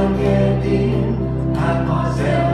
Mageddin, Mademoiselle.